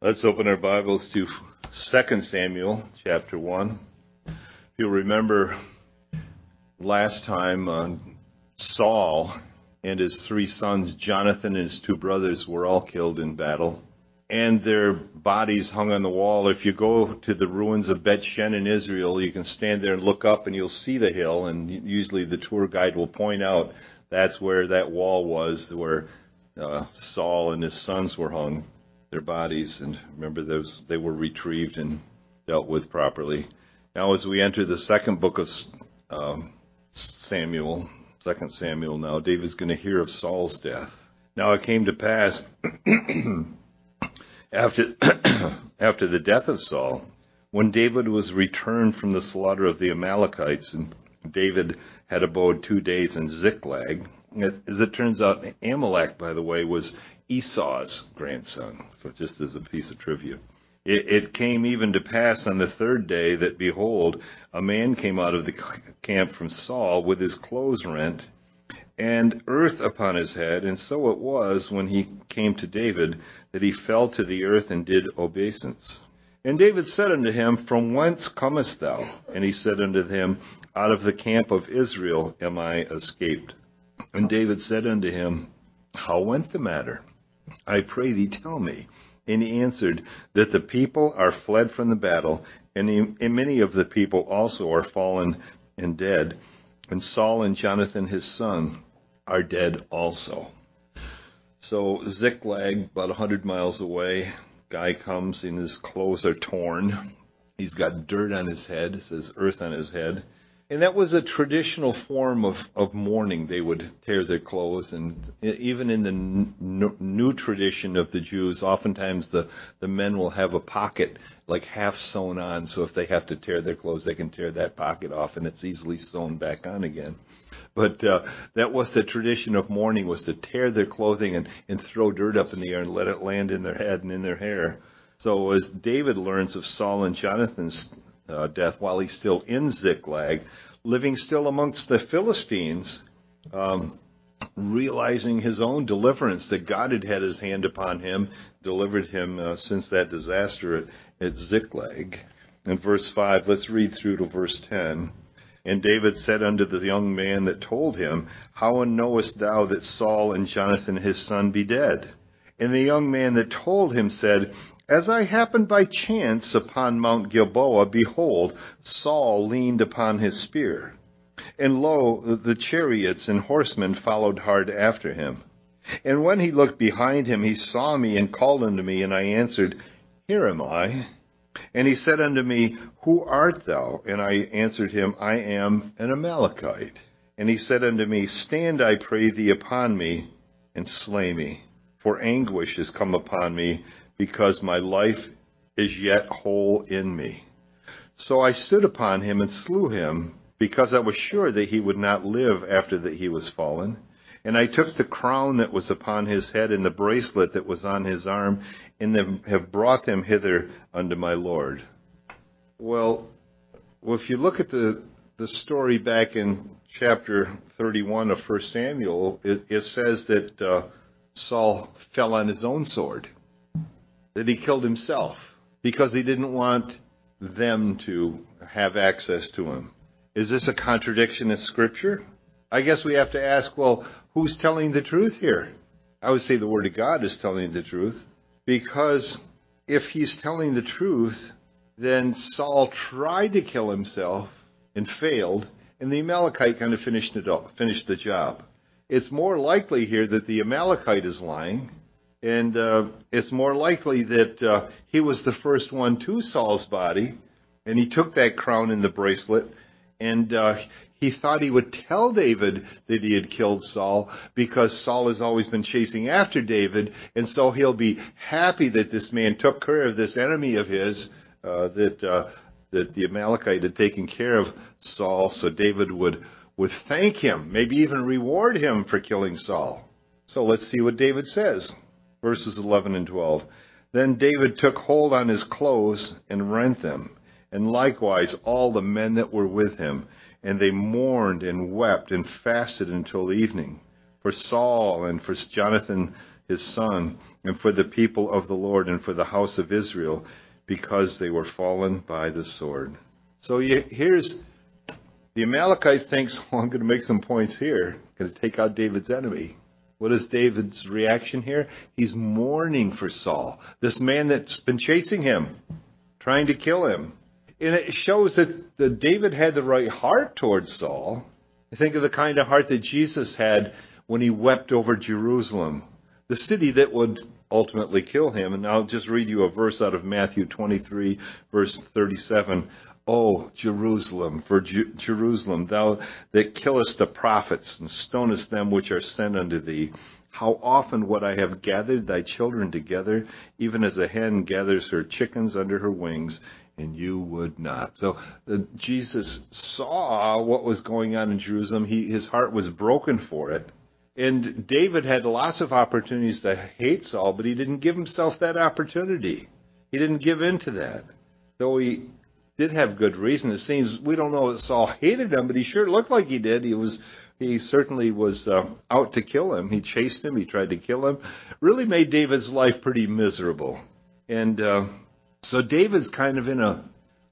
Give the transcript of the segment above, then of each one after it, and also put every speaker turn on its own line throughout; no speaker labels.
Let's open our Bibles to 2 Samuel chapter 1. If you'll remember last time, uh, Saul and his three sons, Jonathan and his two brothers, were all killed in battle. And their bodies hung on the wall. If you go to the ruins of Bet Shen in Israel, you can stand there and look up and you'll see the hill. And usually the tour guide will point out that's where that wall was, where uh, Saul and his sons were hung their bodies, and remember those they were retrieved and dealt with properly. Now, as we enter the second book of um, Samuel, Second Samuel, now David's going to hear of Saul's death. Now it came to pass after after the death of Saul, when David was returned from the slaughter of the Amalekites, and David had abode two days in Ziklag. As it turns out, Amalek, by the way, was Esau's grandson, just as a piece of trivia. It, it, came even to pass on the third day that, behold, a man came out of the camp from Saul with his clothes rent and earth upon his head. And so it was when he came to David that he fell to the earth and did obeisance. And David said unto him, From whence comest thou? And he said unto him, Out of the camp of Israel am I escaped. And David said unto him, How went the matter? I pray thee tell me. And he answered, That the people are fled from the battle, and many of the people also are fallen and dead. And Saul and Jonathan his son are dead also. So Ziklag, about a hundred miles away, guy comes and his clothes are torn. He's got dirt on his head, says earth on his head. And that was a traditional form of, of mourning. They would tear their clothes, and even in the n- new tradition of the Jews, oftentimes the, the men will have a pocket like half sewn on, so if they have to tear their clothes, they can tear that pocket off, and it's easily sewn back on again. But uh, that was the tradition of mourning, was to tear their clothing and, and throw dirt up in the air and let it land in their head and in their hair. So as David learns of Saul and Jonathan's uh, death while he's still in Ziklag, living still amongst the Philistines, um, realizing his own deliverance, that God had had his hand upon him, delivered him uh, since that disaster at, at Ziklag. In verse 5, let's read through to verse 10. And David said unto the young man that told him, How knowest thou that Saul and Jonathan his son be dead? And the young man that told him said, as I happened by chance upon Mount Gilboa, behold, Saul leaned upon his spear. And lo, the chariots and horsemen followed hard after him. And when he looked behind him, he saw me and called unto me, and I answered, Here am I. And he said unto me, Who art thou? And I answered him, I am an Amalekite. And he said unto me, Stand, I pray thee, upon me, and slay me, for anguish is come upon me, because my life is yet whole in me. So I stood upon him and slew him, because I was sure that he would not live after that he was fallen. And I took the crown that was upon his head and the bracelet that was on his arm, and have brought them hither unto my Lord. Well, if you look at the, the story back in chapter 31 of 1 Samuel, it, it says that uh, Saul fell on his own sword that he killed himself because he didn't want them to have access to him. Is this a contradiction in Scripture? I guess we have to ask, well, who's telling the truth here? I would say the Word of God is telling the truth because if he's telling the truth, then Saul tried to kill himself and failed, and the Amalekite kind of finished it all, finished the job. It's more likely here that the Amalekite is lying and uh, it's more likely that uh, he was the first one to Saul's body, and he took that crown and the bracelet, and uh, he thought he would tell David that he had killed Saul because Saul has always been chasing after David, and so he'll be happy that this man took care of this enemy of his, uh, that uh, that the Amalekite had taken care of Saul, so David would would thank him, maybe even reward him for killing Saul. So let's see what David says verses 11 and 12. Then David took hold on his clothes and rent them, and likewise all the men that were with him. And they mourned and wept and fasted until evening for Saul and for Jonathan his son, and for the people of the Lord, and for the house of Israel, because they were fallen by the sword. So you, here's the Amalekite thinks, well, I'm going to make some points here. I'm going to take out David's enemy. What is David's reaction here? He's mourning for Saul, this man that's been chasing him, trying to kill him. And it shows that David had the right heart towards Saul. Think of the kind of heart that Jesus had when he wept over Jerusalem, the city that would ultimately kill him. And I'll just read you a verse out of Matthew 23, verse 37. Oh, Jerusalem, for Ju- Jerusalem, thou that killest the prophets and stonest them which are sent unto thee. How often would I have gathered thy children together, even as a hen gathers her chickens under her wings, and you would not. So uh, Jesus saw what was going on in Jerusalem. He, his heart was broken for it. And David had lots of opportunities to hate Saul, but he didn't give himself that opportunity. He didn't give in to that. Though he did have good reason. It seems we don't know that Saul hated him, but he sure looked like he did. He was he certainly was uh, out to kill him. He chased him. He tried to kill him. Really made David's life pretty miserable. And uh, so David's kind of in a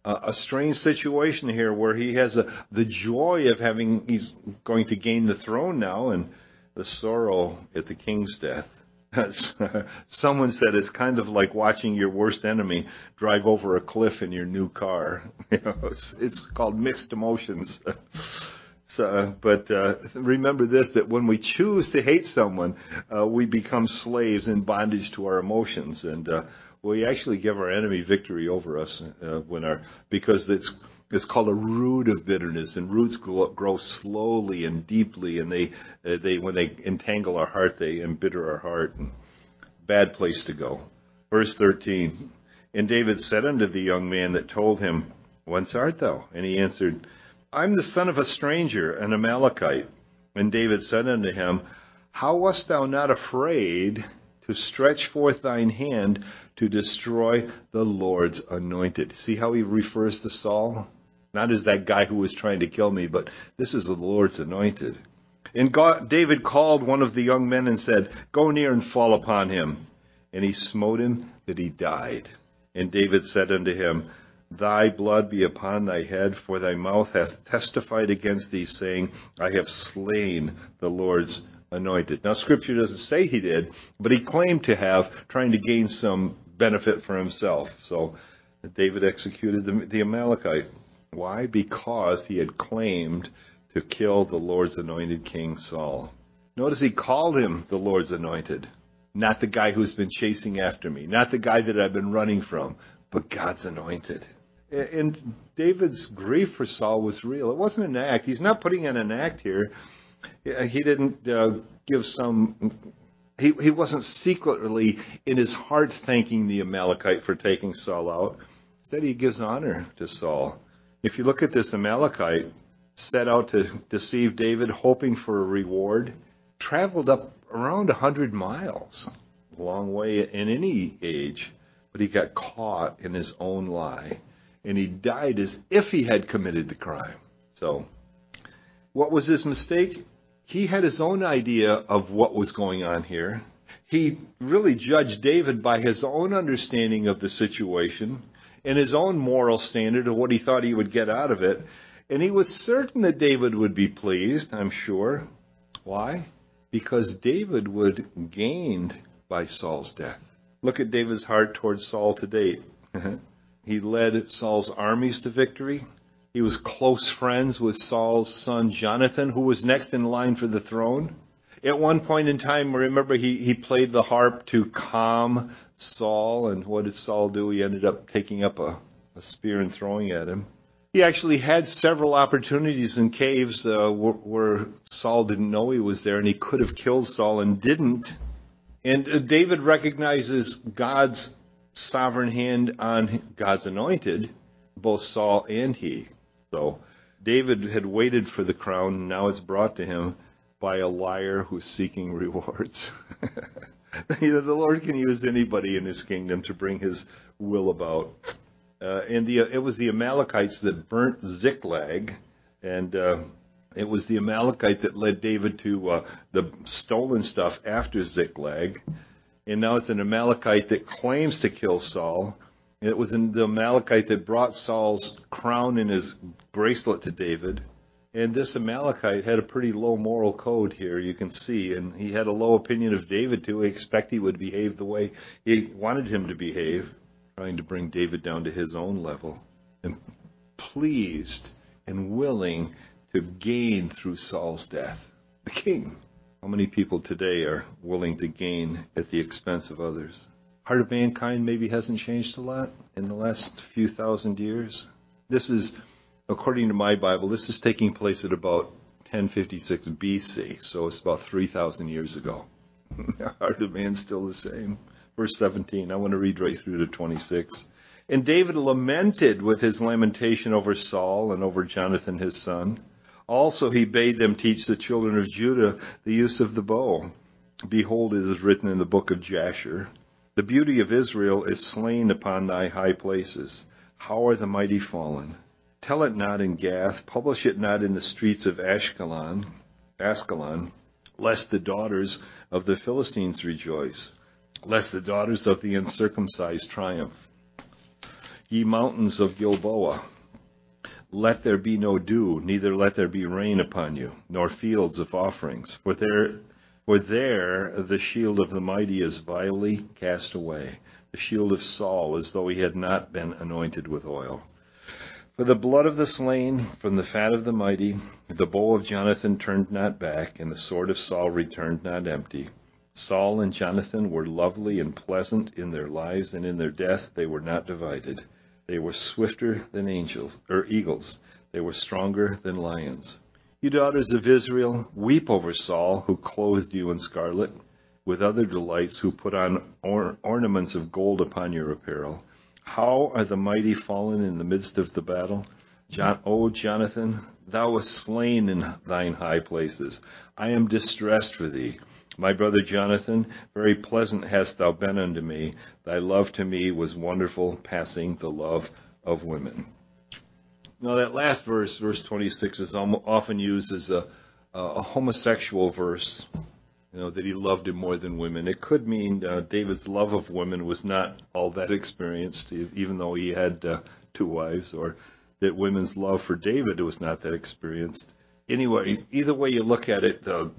a strange situation here where he has a, the joy of having he's going to gain the throne now and the sorrow at the king's death. Someone said it's kind of like watching your worst enemy drive over a cliff in your new car. You know, it's, it's called mixed emotions. So, but uh, remember this: that when we choose to hate someone, uh, we become slaves in bondage to our emotions, and uh, we actually give our enemy victory over us uh, when our because it's it's called a root of bitterness, and roots grow, grow slowly and deeply, and they uh, they when they entangle our heart, they embitter our heart. And bad place to go. Verse thirteen. And David said unto the young man that told him, Whence art thou? And he answered, I'm the son of a stranger, an Amalekite. And David said unto him, How wast thou not afraid to stretch forth thine hand to destroy the Lord's anointed? See how he refers to Saul? Not as that guy who was trying to kill me, but this is the Lord's anointed. And God, David called one of the young men and said, Go near and fall upon him. And he smote him that he died. And David said unto him, Thy blood be upon thy head, for thy mouth hath testified against thee, saying, I have slain the Lord's anointed. Now, Scripture doesn't say he did, but he claimed to have, trying to gain some benefit for himself. So David executed the, the Amalekite. Why? Because he had claimed to kill the Lord's anointed King Saul. Notice he called him the Lord's anointed, not the guy who's been chasing after me, not the guy that I've been running from, but God's anointed. And David's grief for Saul was real. It wasn't an act. He's not putting in an act here. He didn't uh, give some. He, he wasn't secretly in his heart thanking the Amalekite for taking Saul out. Instead, he gives honor to Saul. If you look at this Amalekite, set out to deceive David, hoping for a reward, traveled up around hundred miles, a long way in any age, but he got caught in his own lie and he died as if he had committed the crime. So, what was his mistake? He had his own idea of what was going on here. He really judged David by his own understanding of the situation and his own moral standard of what he thought he would get out of it. And he was certain that David would be pleased, I'm sure. Why? Because David would gain by Saul's death. Look at David's heart towards Saul to date. He led Saul's armies to victory. He was close friends with Saul's son Jonathan, who was next in line for the throne. At one point in time, remember, he, he played the harp to calm Saul, and what did Saul do? He ended up taking up a, a spear and throwing at him. He actually had several opportunities in caves uh, where, where Saul didn't know he was there, and he could have killed Saul and didn't. And uh, David recognizes God's sovereign hand on God's anointed, both Saul and he. So David had waited for the crown, and now it's brought to him by a liar who's seeking rewards. you know, the Lord can use anybody in his kingdom to bring his will about. Uh, and the, it was the Amalekites that burnt Ziklag, and uh, it was the Amalekite that led David to uh, the stolen stuff after Ziklag. and now it's an Amalekite that claims to kill Saul. It was the Amalekite that brought Saul's crown and his bracelet to David. And this Amalekite had a pretty low moral code here, you can see, and he had a low opinion of David too. He expected he would behave the way he wanted him to behave, trying to bring David down to his own level, and pleased and willing to gain through Saul's death. The king. How many people today are willing to gain at the expense of others? Heart of mankind maybe hasn't changed a lot in the last few thousand years. This is, according to my Bible, this is taking place at about 1056 BC, so it's about 3,000 years ago. heart of man's still the same. Verse 17, I want to read right through to 26. And David lamented with his lamentation over Saul and over Jonathan his son. Also he bade them teach the children of Judah the use of the bow. Behold, it is written in the book of Jasher, The beauty of Israel is slain upon thy high places. How are the mighty fallen? Tell it not in Gath, publish it not in the streets of Ashkelon, Ascalon, lest the daughters of the Philistines rejoice, lest the daughters of the uncircumcised triumph. Ye mountains of Gilboa, let there be no dew, neither let there be rain upon you, nor fields of offerings, for there, for there the shield of the mighty is vilely cast away, the shield of Saul, as though he had not been anointed with oil. For the blood of the slain, from the fat of the mighty, the bow of Jonathan turned not back, and the sword of Saul returned not empty. Saul and Jonathan were lovely and pleasant in their lives, and in their death they were not divided. They were swifter than angels or eagles. They were stronger than lions. You daughters of Israel, weep over Saul, who clothed you in scarlet, with other delights, who put on or- ornaments of gold upon your apparel. How are the mighty fallen in the midst of the battle? John, o Jonathan, thou wast slain in thine high places. I am distressed for thee. My brother Jonathan, very pleasant hast thou been unto me. Thy love to me was wonderful, passing the love of women. Now, that last verse, verse 26, is often used as a, a homosexual verse, you know, that he loved him more than women. It could mean uh, David's love of women was not all that experienced, even though he had uh, two wives, or that women's love for David was not that experienced. Anyway, either way you look at it, the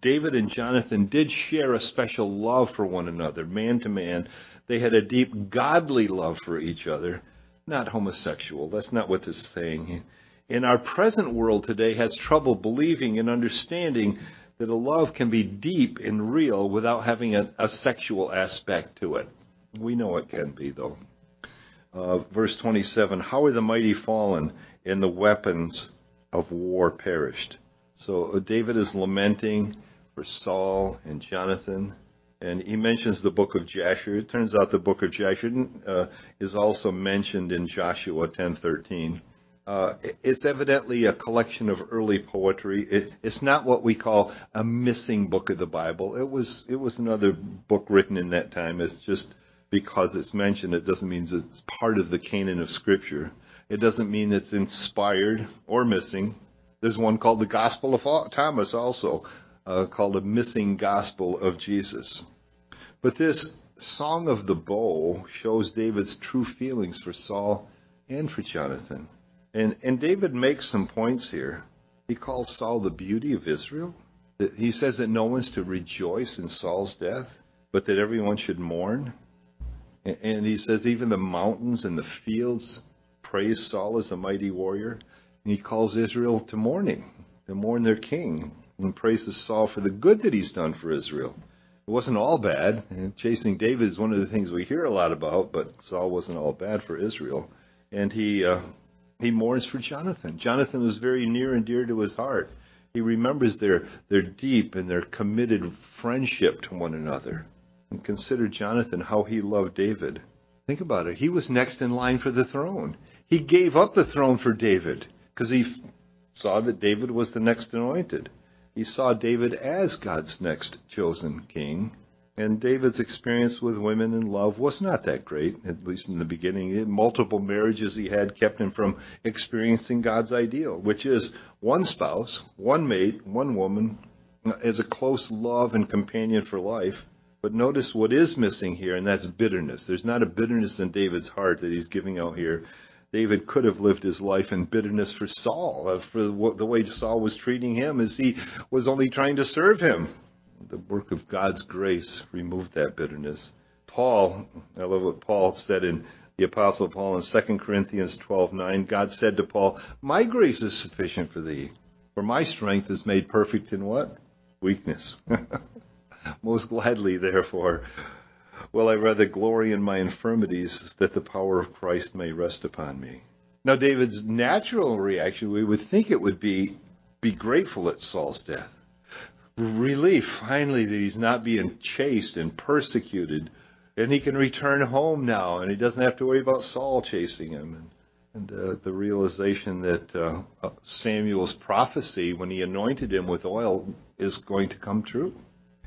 David and Jonathan did share a special love for one another, man to man. They had a deep godly love for each other, not homosexual. That's not what this is saying. In our present world today has trouble believing and understanding that a love can be deep and real without having a, a sexual aspect to it. We know it can be though. Uh, verse 27, how are the mighty fallen and the weapons of war perished? So uh, David is lamenting for Saul and Jonathan, and he mentions the book of Jasher. It turns out the book of Jasher uh, is also mentioned in Joshua 10:13. Uh, it's evidently a collection of early poetry. It, it's not what we call a missing book of the Bible. It was it was another book written in that time. It's just because it's mentioned, it doesn't mean it's part of the canon of Scripture. It doesn't mean it's inspired or missing. There's one called the Gospel of Thomas also, uh, called a missing gospel of Jesus. But this Song of the Bow shows David's true feelings for Saul and for Jonathan. And, and David makes some points here. He calls Saul the beauty of Israel. He says that no one's to rejoice in Saul's death, but that everyone should mourn. And he says even the mountains and the fields praise Saul as a mighty warrior. He calls Israel to mourning, to mourn their king, and praises Saul for the good that he's done for Israel. It wasn't all bad. And chasing David is one of the things we hear a lot about, but Saul wasn't all bad for Israel. And he uh, he mourns for Jonathan. Jonathan was very near and dear to his heart. He remembers their their deep and their committed friendship to one another. And consider Jonathan how he loved David. Think about it. He was next in line for the throne. He gave up the throne for David because he saw that David was the next anointed. He saw David as God's next chosen king. And David's experience with women in love was not that great, at least in the beginning. Multiple marriages he had kept him from experiencing God's ideal, which is one spouse, one mate, one woman as a close love and companion for life. But notice what is missing here, and that's bitterness. There's not a bitterness in David's heart that he's giving out here. David could have lived his life in bitterness for Saul, uh, for the way Saul was treating him as he was only trying to serve him. The work of God's grace removed that bitterness. Paul, I love what Paul said in the Apostle Paul in 2 Corinthians 12:9. God said to Paul, "My grace is sufficient for thee, for my strength is made perfect in what? Weakness." Most gladly, therefore, will I rather glory in my infirmities, that the power of Christ may rest upon me. Now, David's natural reaction, we would think it would be, be grateful at Saul's death. Relief, finally, that he's not being chased and persecuted and he can return home now, and he doesn't have to worry about Saul chasing him. And, and uh, the realization that uh, uh Samuel's prophecy, when he anointed him with oil, is going to come true.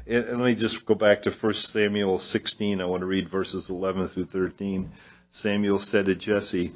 And, and let me just go back to 1 Samuel 16. I want to read verses 11 through 13. Samuel said to Jesse,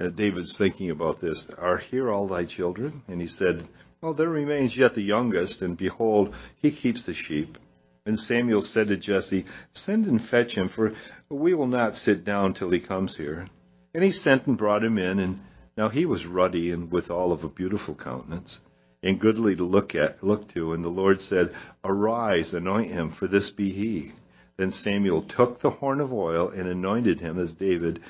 uh, David's thinking about this, Are here all thy children? And he said, Well, there remains yet the youngest, and behold, he keeps the sheep. And Samuel said to Jesse, Send and fetch him, for we will not sit down till he comes here. And he sent and brought him in, and now he was ruddy and withal of a beautiful countenance, and goodly to look at look to. And the Lord said, Arise, anoint him, for this be he. Then Samuel took the horn of oil and anointed him as David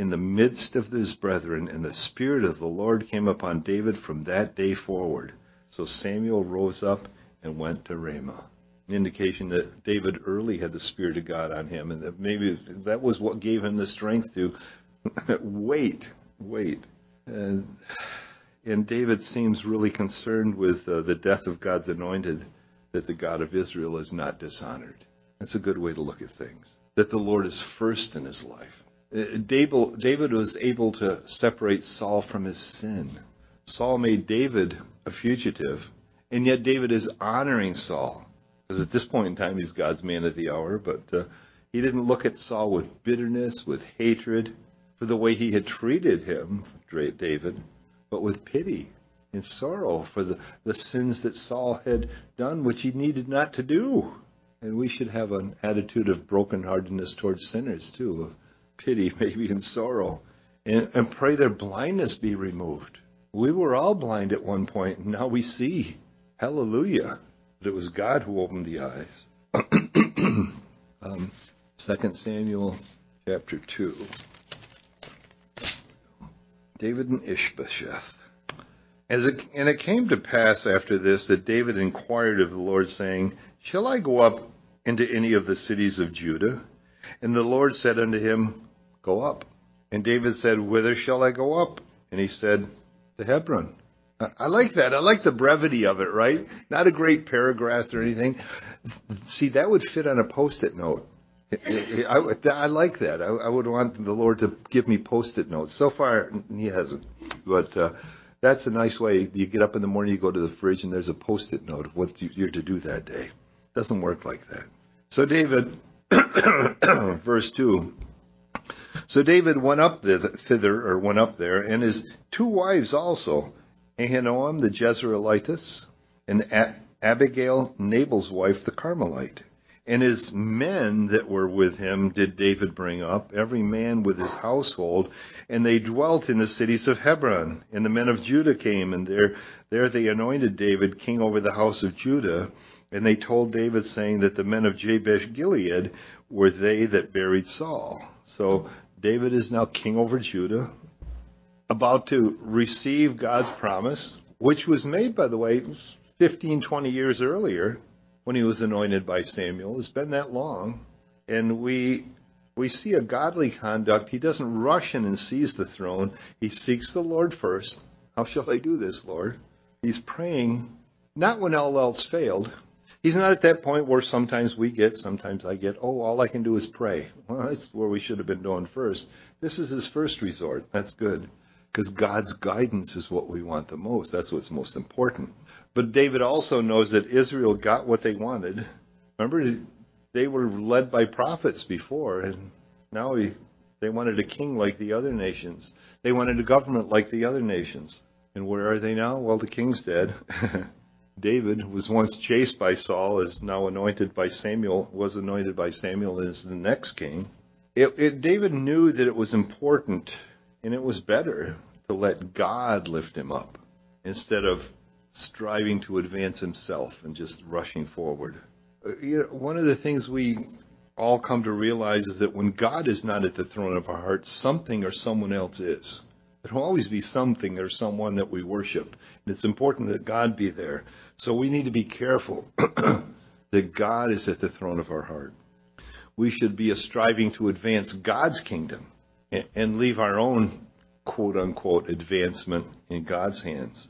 in the midst of his brethren, and the Spirit of the Lord came upon David from that day forward. So Samuel rose up and went to Ramah indication that David early had the Spirit of God on him, and that maybe that was what gave him the strength to wait, wait. And, and David seems really concerned with uh, the death of God's anointed, that the God of Israel is not dishonored. That's a good way to look at things. That the Lord is first in his life. David was able to separate Saul from his sin. Saul made David a fugitive, and yet David is honoring Saul because at this point in time he's God's man of the hour, but uh, he didn't look at Saul with bitterness, with hatred for the way he had treated him, David, but with pity and sorrow for the, the sins that Saul had done, which he needed not to do. And we should have an attitude of brokenheartedness towards sinners, too, pity, maybe, in sorrow, and, and pray their blindness be removed. We were all blind at one point, and now we see. Hallelujah but it was God who opened the eyes. um, 2 Samuel chapter 2. David and Ishbosheth. As it, and it came to pass after this that David inquired of the Lord, saying, Shall I go up into any of the cities of Judah? And the Lord said unto him, Go up. And David said, Whither shall I go up? And he said, To Hebron. I like that. I like the brevity of it, right? Not a great paragraph or anything. See, that would fit on a post-it note. I, like that. I, I, would want the Lord to give me post-it notes. So far, He hasn't. But uh, that's a nice way. You get up in the morning, you go to the fridge, and there's a post-it note of what you're to do that day. Doesn't work like that. So David, verse two. So David went up thither, or went up there, and his two wives also Ahinoam the Jezreelitess, and Abigail, Nabal's wife, the Carmelite. And his men that were with him did David bring up, every man with his household, and they dwelt in the cities of Hebron. And the men of Judah came, and there, there they anointed David king over the house of Judah. And they told David, saying that the men of Jabesh Gilead were they that buried Saul. So David is now king over Judah, about to receive God's promise, which was made, by the way, 15, 20 years earlier when he was anointed by Samuel. It's been that long. And we, we see a godly conduct. He doesn't rush in and seize the throne. He seeks the Lord first. How shall I do this, Lord? He's praying, not when all else failed. He's not at that point where sometimes we get, sometimes I get, oh, all I can do is pray. Well, that's where we should have been doing first. This is his first resort. That's good because God's guidance is what we want the most. That's what's most important. But David also knows that Israel got what they wanted. Remember, they were led by prophets before, and now he, they wanted a king like the other nations. They wanted a government like the other nations. And where are they now? Well, the king's dead. David, who was once chased by Saul, is now anointed by Samuel, was anointed by Samuel as the next king. It, it, David knew that it was important and it was better to let God lift him up instead of striving to advance himself and just rushing forward. Uh, you know, one of the things we all come to realize is that when God is not at the throne of our hearts, something or someone else is. There will always be something or someone that we worship. And it's important that God be there. So we need to be careful that God is at the throne of our heart. We should be striving to advance God's kingdom and leave our own quote unquote advancement in God's hands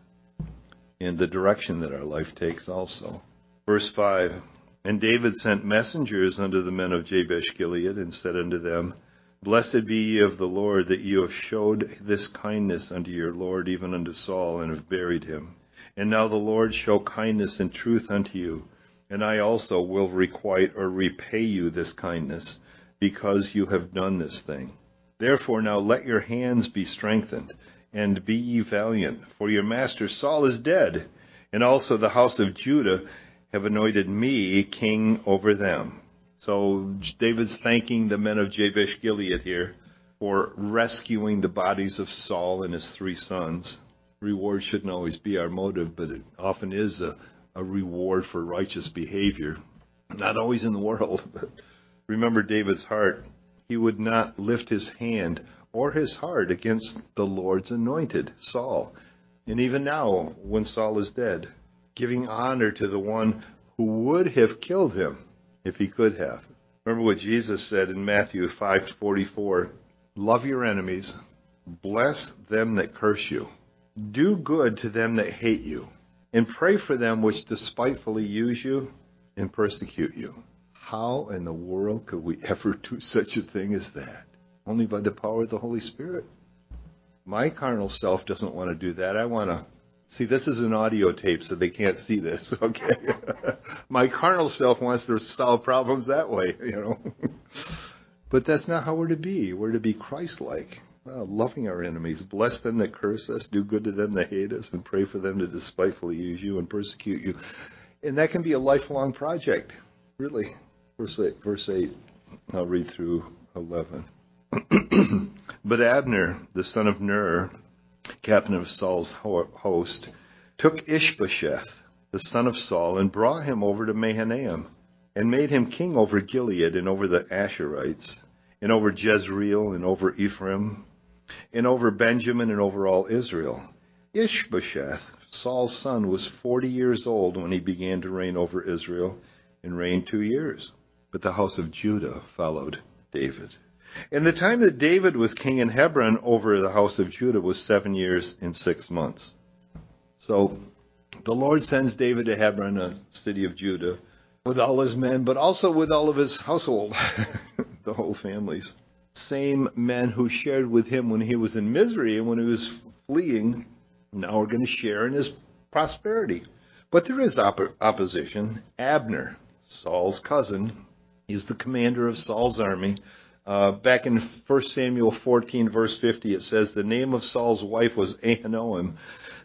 in the direction that our life takes also. Verse 5 And David sent messengers unto the men of Jabesh Gilead and said unto them, Blessed be ye of the Lord that ye have showed this kindness unto your Lord, even unto Saul, and have buried him. And now the Lord show kindness and truth unto you, and I also will requite or repay you this kindness, because you have done this thing. Therefore now let your hands be strengthened, and be ye valiant, for your master Saul is dead, and also the house of Judah have anointed me king over them. So David's thanking the men of Jabesh Gilead here for rescuing the bodies of Saul and his three sons. Reward shouldn't always be our motive, but it often is a, a reward for righteous behavior. Not always in the world, but remember David's heart. He would not lift his hand or his heart against the Lord's anointed, Saul. And even now, when Saul is dead, giving honor to the one who would have killed him if he could have. Remember what Jesus said in Matthew 5:44, "Love your enemies, bless them that curse you, do good to them that hate you, and pray for them which despitefully use you and persecute you." How in the world could we ever do such a thing as that? Only by the power of the Holy Spirit. My carnal self doesn't want to do that. I want to See, this is an audio tape, so they can't see this. Okay. My carnal self wants to solve problems that way, you know. but that's not how we're to be. We're to be Christ-like, uh, loving our enemies, bless them that curse us, do good to them that hate us, and pray for them to despitefully use you and persecute you. And that can be a lifelong project, really. Verse eight. Verse eight. I'll read through eleven. but Abner, the son of Ner, captain of Saul's host, took Ishbosheth, the son of Saul, and brought him over to Mahanaim, and made him king over Gilead and over the Asherites, and over Jezreel and over Ephraim, and over Benjamin and over all Israel. Ishbosheth, Saul's son, was forty years old when he began to reign over Israel, and reigned two years. But the house of Judah followed David. And the time that David was king in Hebron over the house of Judah was seven years and six months. So the Lord sends David to Hebron, a city of Judah, with all his men, but also with all of his household, the whole families. Same men who shared with him when he was in misery and when he was fleeing, now are going to share in his prosperity. But there is op- opposition. Abner, Saul's cousin, he's the commander of Saul's army uh, back in 1 Samuel 14, verse 50, it says, The name of Saul's wife was Ahinoam,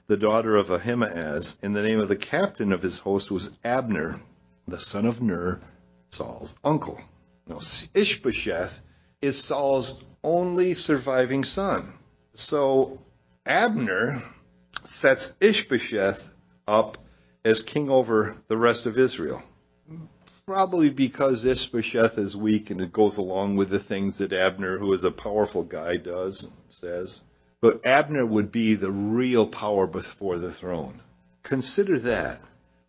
the daughter of Ahimaaz, and the name of the captain of his host was Abner, the son of Ner, Saul's uncle. Now, Ishbosheth is Saul's only surviving son. So, Abner sets Ishbosheth up as king over the rest of Israel probably because Ishbosheth is weak and it goes along with the things that Abner, who is a powerful guy, does and says. But Abner would be the real power before the throne. Consider that.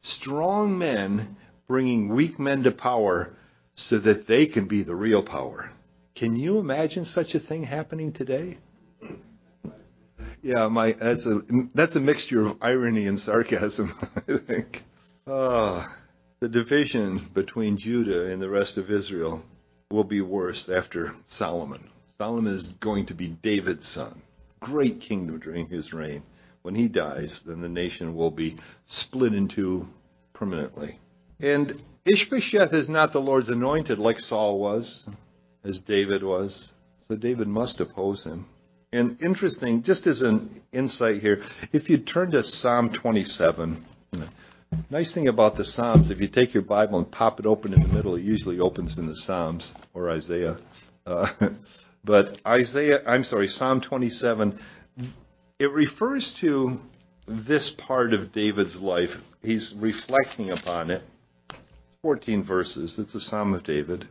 Strong men bringing weak men to power so that they can be the real power. Can you imagine such a thing happening today? Yeah, my that's a that's a mixture of irony and sarcasm, I think. Oh, the division between Judah and the rest of Israel will be worse after Solomon. Solomon is going to be David's son. Great kingdom during his reign. When he dies, then the nation will be split in two permanently. And Ishbosheth is not the Lord's anointed like Saul was, as David was. So David must oppose him. And interesting, just as an insight here, if you turn to Psalm 27, Nice thing about the Psalms, if you take your Bible and pop it open in the middle, it usually opens in the Psalms or Isaiah. Uh, but Isaiah, I'm sorry, Psalm 27, it refers to this part of David's life. He's reflecting upon it. 14 verses. It's a Psalm of David.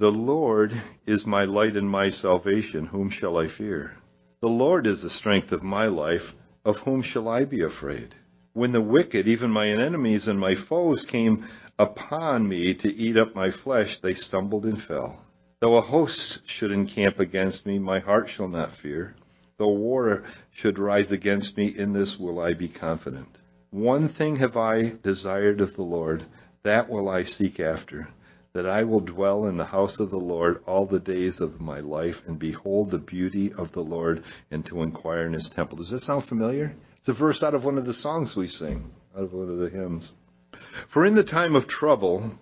The Lord is my light and my salvation. Whom shall I fear? The Lord is the strength of my life. Of whom shall I be afraid? When the wicked, even my enemies and my foes, came upon me to eat up my flesh, they stumbled and fell. Though a host should encamp against me, my heart shall not fear. Though war should rise against me, in this will I be confident. One thing have I desired of the Lord, that will I seek after, that I will dwell in the house of the Lord all the days of my life, and behold the beauty of the Lord, and to inquire in his temple. Does that sound familiar? It's a verse out of one of the songs we sing, out of one of the hymns. For in the time of trouble,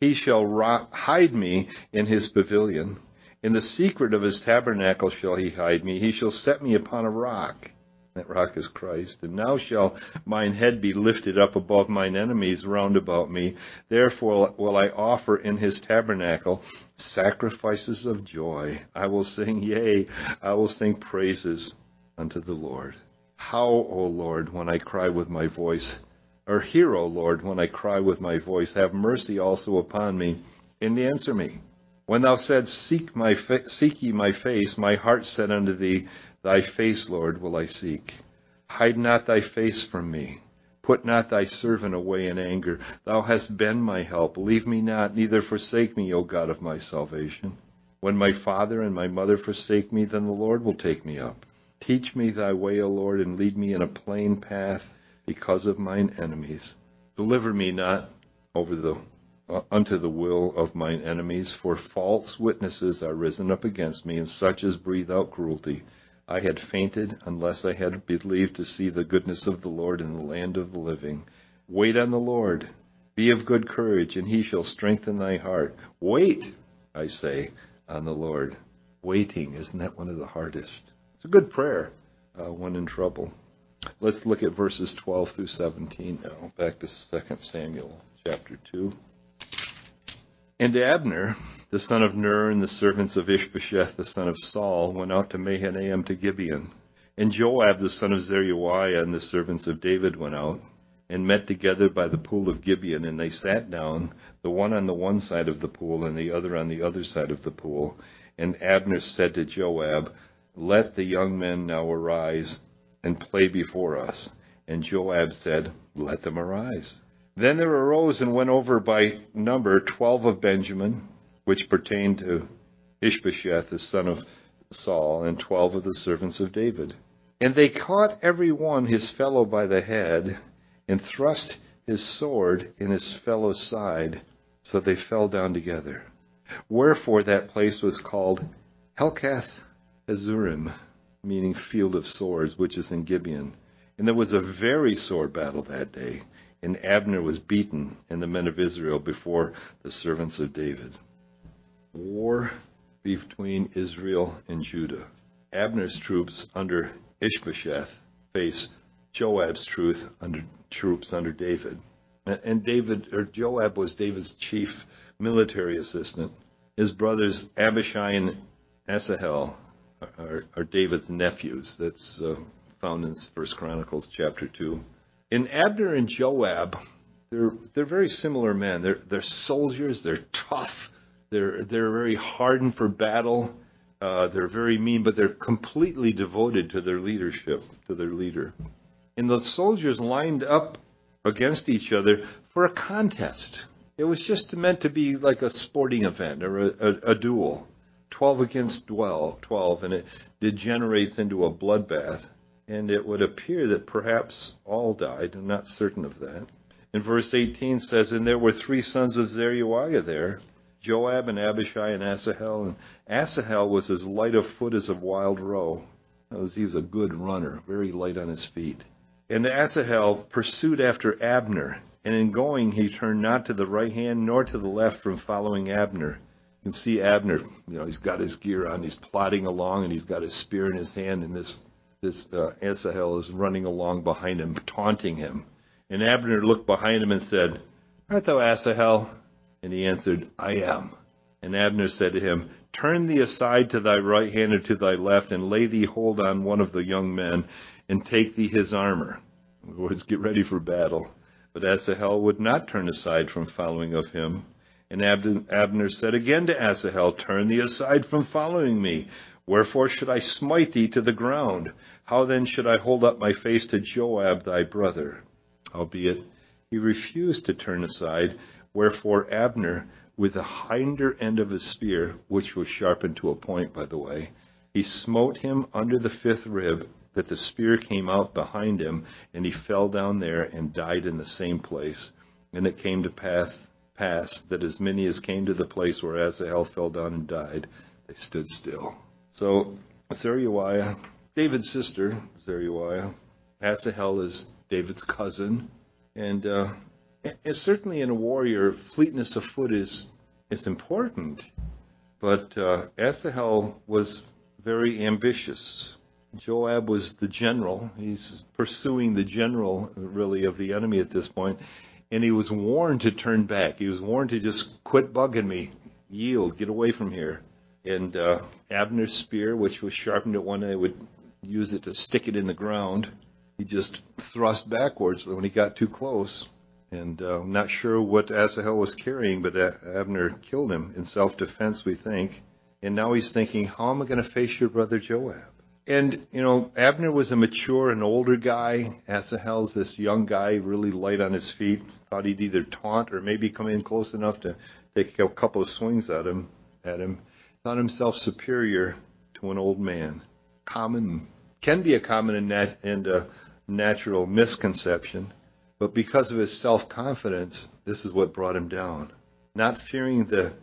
he shall hide me in his pavilion. In the secret of his tabernacle shall he hide me. He shall set me upon a rock. That rock is Christ. And now shall mine head be lifted up above mine enemies round about me. Therefore will I offer in his tabernacle sacrifices of joy. I will sing, yea, I will sing praises unto the Lord. How, O Lord, when I cry with my voice, or hear, O Lord, when I cry with my voice, have mercy also upon me, and answer me. When thou saidst, Seek, my fa- seek ye my face, my heart said unto thee, Thy face, Lord, will I seek. Hide not thy face from me. Put not thy servant away in anger. Thou hast been my help. Leave me not, neither forsake me, O God of my salvation. When my father and my mother forsake me, then the Lord will take me up. Teach me thy way, O Lord, and lead me in a plain path because of mine enemies. Deliver me not over the unto the will of mine enemies, for false witnesses are risen up against me, and such as breathe out cruelty. I had fainted unless I had believed to see the goodness of the Lord in the land of the living. Wait on the Lord. Be of good courage, and he shall strengthen thy heart. Wait, I say, on the Lord. Waiting, isn't that one of the hardest? It's a good prayer uh, when in trouble. Let's look at verses 12 through 17 now. Back to 2 Samuel chapter 2. And Abner, the son of Ner, and the servants of Ishbosheth, the son of Saul, went out to Mahanaim to Gibeon. And Joab, the son of Zeruiah, and the servants of David went out, and met together by the pool of Gibeon, and they sat down, the one on the one side of the pool, and the other on the other side of the pool. And Abner said to Joab, Let the young men now arise and play before us. And Joab said, Let them arise. Then there arose and went over by number twelve of Benjamin, which pertained to Ishbosheth, the son of Saul, and twelve of the servants of David. And they caught every one his fellow by the head, and thrust his sword in his fellow's side, so they fell down together. Wherefore that place was called Helkath Hazzurim, meaning field of swords, which is in Gibeon. And there was a very sore battle that day and Abner was beaten and the men of Israel before the servants of David. War between Israel and Judah. Abner's troops under Ishbosheth face Joab's truth under troops under David. And David or Joab was David's chief military assistant. His brothers Abishai and Asahel are, are David's nephews. That's uh, found in First Chronicles chapter two. In Abner and Joab, they're they're very similar men. They're they're soldiers. They're tough. They're they're very hardened for battle. Uh, they're very mean, but they're completely devoted to their leadership, to their leader. And the soldiers lined up against each other for a contest. It was just meant to be like a sporting event or a, a, a duel. 12 against 12, 12, and it degenerates into a bloodbath and it would appear that perhaps all died. I'm not certain of that. In verse 18 says, And there were three sons of Zeruiah there, Joab and Abishai and Asahel. And Asahel was as light of foot as a wild roe. he was a good runner, very light on his feet. And Asahel pursued after Abner, and in going he turned not to the right hand nor to the left from following Abner. You can see Abner, you know, he's got his gear on, he's plodding along, and he's got his spear in his hand, and this this uh, Asahel is running along behind him, taunting him. And Abner looked behind him and said, Art thou Asahel? And he answered, I am. And Abner said to him, Turn thee aside to thy right hand or to thy left, and lay thee hold on one of the young men, and take thee his armor. In other words, get ready for battle. But Asahel would not turn aside from following of him. And Abner said again to Asahel, Turn thee aside from following me. Wherefore should I smite thee to the ground? How then should I hold up my face to Joab thy brother? Albeit he refused to turn aside, wherefore Abner, with the hinder end of his spear, which was sharpened to a point, by the way, he smote him under the fifth rib, that the spear came out behind him, and he fell down there and died in the same place. And it came to pass, pass that as many as came to the place where Asahel fell down and died, they stood still. So Zeruiah, David's sister, Zeruiah, Asahel is David's cousin, and uh, certainly in a warrior, fleetness of foot is is important. But uh, Asahel was very ambitious. Joab was the general. He's pursuing the general, really, of the enemy at this point and he was warned to turn back. He was warned to just quit bugging me, yield, get away from here. And uh, Abner's spear, which was sharpened at one end, would use it to stick it in the ground. He just thrust backwards when he got too close. And uh, not sure what Asahel was carrying, but Abner killed him in self-defense, we think. And now he's thinking, how am I going to face your brother Joab? And, you know, Abner was a mature and older guy. Asahel's this young guy, really light on his feet. Thought he'd either taunt or maybe come in close enough to take a couple of swings at him. At him, thought himself superior to an old man. Common can be a common and, nat- and a natural misconception, but because of his self-confidence, this is what brought him down. Not fearing the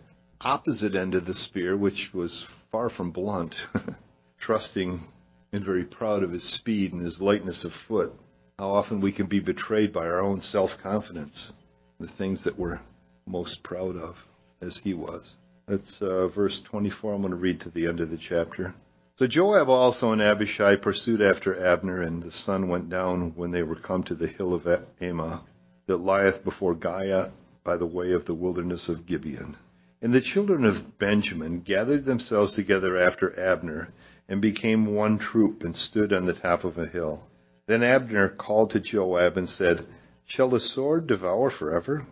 opposite end of the spear, which was far from blunt, trusting and very proud of his speed and his lightness of foot. How often we can be betrayed by our own self confidence, the things that we're most proud of, as he was. That's uh, verse 24. I'm going to read to the end of the chapter. So Joab also and Abishai pursued after Abner, and the sun went down when they were come to the hill of Ammah, that lieth before Giah by the way of the wilderness of Gibeon. And the children of Benjamin gathered themselves together after Abner, and became one troop and stood on the top of a hill. Then Abner called to Joab and said, Shall the sword devour forever?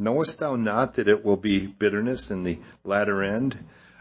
Knowest thou not that it will be bitterness in the latter end?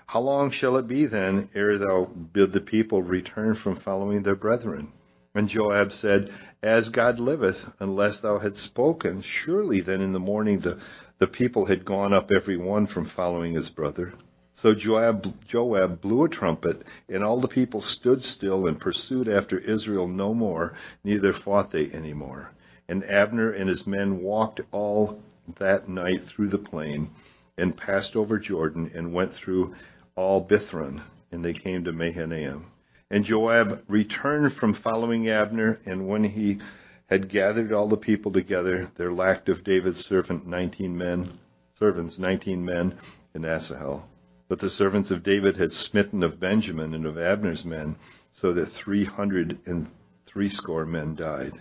How long shall it be then ere thou bid the people return from following their brethren? And Joab said, As God liveth, unless thou hadst spoken, surely then in the morning the, the people had gone up every one from following his brother. So Joab, Joab blew a trumpet, and all the people stood still and pursued after Israel no more, neither fought they any more. And Abner and his men walked all that night through the plain, and passed over Jordan, and went through all Bithron, and they came to Mahanaim. And Joab returned from following Abner, and when he had gathered all the people together, there lacked of David's servant nineteen men, servants nineteen men, in Asahel. But the servants of David had smitten of Benjamin and of Abner's men, so that three hundred and threescore men died.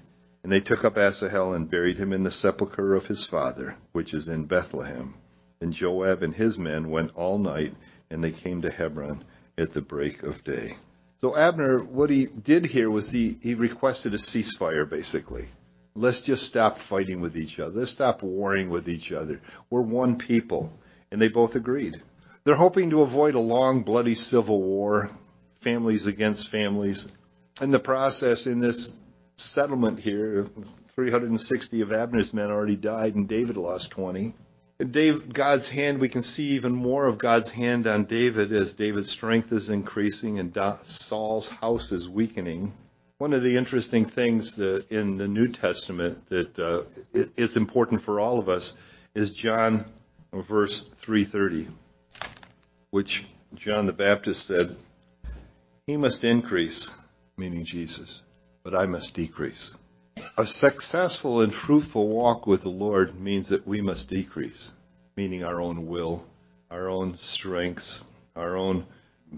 And they took up Asahel and buried him in the sepulchre of his father, which is in Bethlehem. And Joab and his men went all night, and they came to Hebron at the break of day. So Abner, what he did here was he, he requested a ceasefire, basically. Let's just stop fighting with each other. Let's stop warring with each other. We're one people. And they both agreed. They're hoping to avoid a long, bloody civil war, families against families. In the process, in this settlement here, 360 of Abner's men already died, and David lost 20. Dave, God's hand, we can see even more of God's hand on David as David's strength is increasing and Saul's house is weakening. One of the interesting things in the New Testament that uh, is important for all of us is John verse 330 which John the Baptist said, He must increase, meaning Jesus, but I must decrease. A successful and fruitful walk with the Lord means that we must decrease, meaning our own will, our own strengths, our own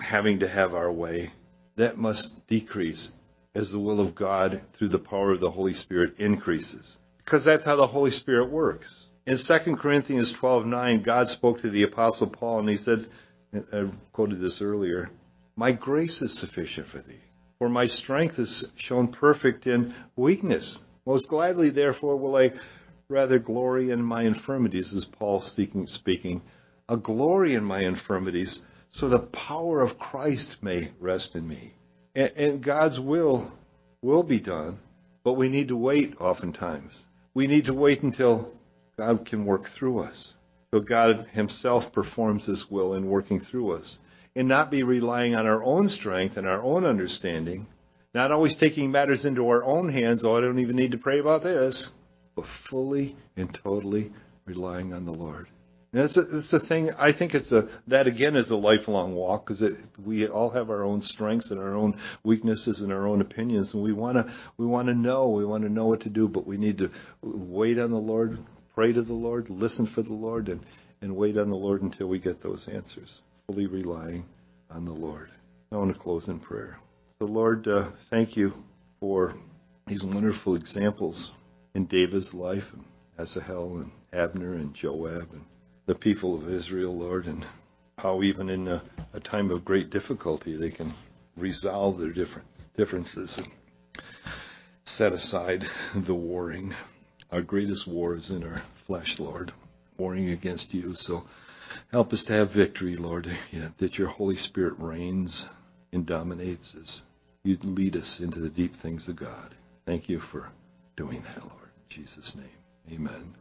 having to have our way. That must decrease as the will of God through the power of the Holy Spirit increases because that's how the Holy Spirit works. In 2 Corinthians 12:9, God spoke to the apostle Paul and he said, I quoted this earlier, "My grace is sufficient for thee, for my strength is shown perfect in weakness. Most gladly therefore will I rather glory in my infirmities," as Paul speaking, speaking, a glory in my infirmities, so the power of Christ may rest in me. And, and God's will will be done, but we need to wait oftentimes. We need to wait until God can work through us. So God Himself performs His will in working through us. And not be relying on our own strength and our own understanding, not always taking matters into our own hands, oh, I don't even need to pray about this, but fully and totally relying on the Lord. And it's a, it's a thing, I think it's a, that again is a lifelong walk because we all have our own strengths and our own weaknesses and our own opinions and we want to, we want to know, we want to know what to do, but we need to wait on the Lord, pray to the Lord, listen for the Lord, and, and wait on the Lord until we get those answers, fully relying on the Lord. I want to close in prayer. So, Lord, uh, thank you for these wonderful examples in David's life, and Asahel and Abner and Joab and the people of Israel, Lord, and how even in a, a time of great difficulty they can resolve their different differences and set aside the warring. Our greatest war is in our flesh, Lord, warring against you. So help us to have victory, Lord, yeah, that your Holy Spirit reigns and dominates us. You lead us into the deep things of God. Thank you for doing that, Lord. In Jesus' name, amen.